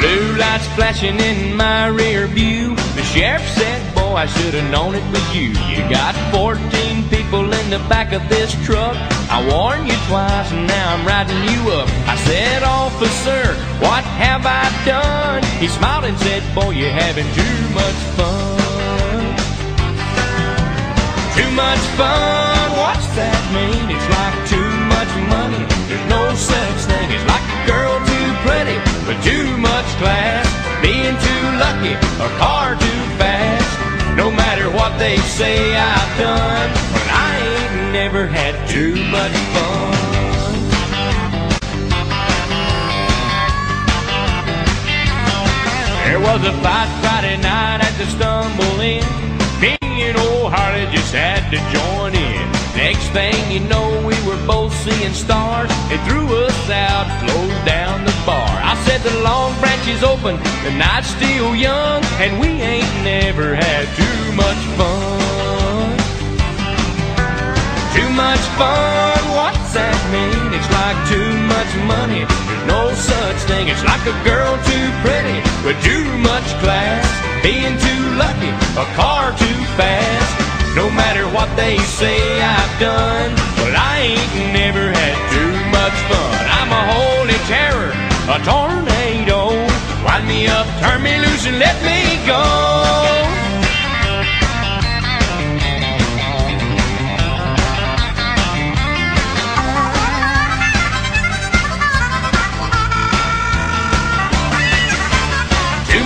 Blue lights flashing in my rear view. The sheriff said, Boy, I should have known it was you. You got 14 people in the back of this truck. I warned you twice and I'm riding you up. I said, Officer, what have I done? He smiled and said, Boy, you're having too much fun. Too much fun, what's that mean? It's like too much money. There's no such thing. It's like a girl too pretty, but too much class. Being too lucky, a car too fast. No matter what they say I've done, but I ain't never had too much fun. Was a fight Friday night at the Stumble Inn. Me and old Harley just had to join in. Next thing you know, we were both seeing stars. They threw us out, closed down the bar. I said the long branch is open, the night's still young, and we ain't never had too much fun. Too much fun, what's that mean? It's like too much money. There's no such thing. It's like a girl too pretty with too much class. Being too lucky, a car too fast. No matter what they say I've done, well, I ain't never had too much fun. I'm a holy terror, a tornado. Wind me up, turn me loose, and let me go.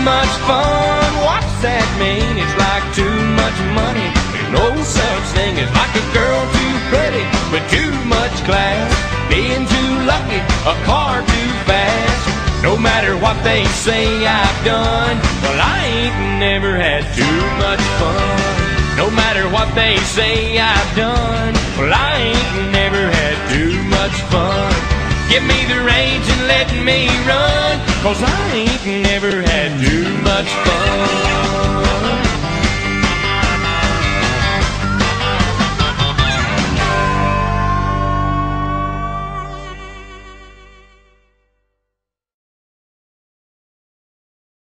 Much fun, what's that mean? It's like too much money. No such thing as like a girl too pretty with too much class. Being too lucky, a car too fast. No matter what they say I've done, well, I ain't never had too much fun. No matter what they say I've done, well, I ain't never had too much fun. Give me the reins and let me run, cause I ain't never had much fun.